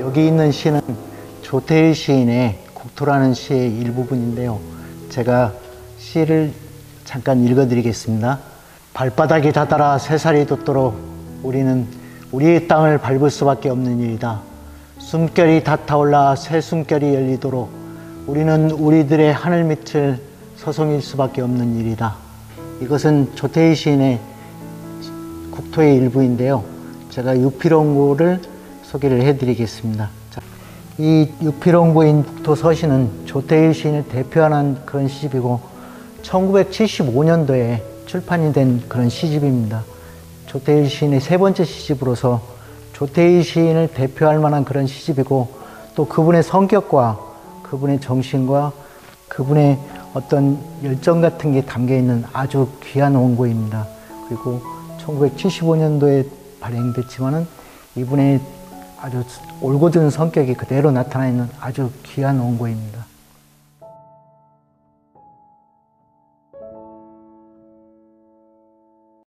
여기 있는 시는 조태일 시인의 국토라는 시의 일부분인데요. 제가 시를 잠깐 읽어드리겠습니다. 발바닥이 닫아라 새살이 돋도록 우리는 우리의 땅을 밟을 수밖에 없는 일이다. 숨결이 닿아올라 새 숨결이 열리도록 우리는 우리들의 하늘 밑을 서성일 수밖에 없는 일이다. 이것은 조태일 시인의 국토의 일부인데요. 제가 유필원고를 소개를 해드리겠습니다. 자, 이 유필원고인 국토서시는 조태일 시인을 대표하는 그런 시집이고 1975년도에 출판이 된 그런 시집입니다. 조태일 시인의 세 번째 시집으로서 조태일 시인을 대표할 만한 그런 시집이고 또 그분의 성격과 그분의 정신과 그분의 어떤 열정 같은 게 담겨 있는 아주 귀한 원고입니다. 그리고 1975년도에 발행됐지만은 이분의 아주 올곧은 성격이 그대로 나타나 있는 아주 귀한 원고입니다.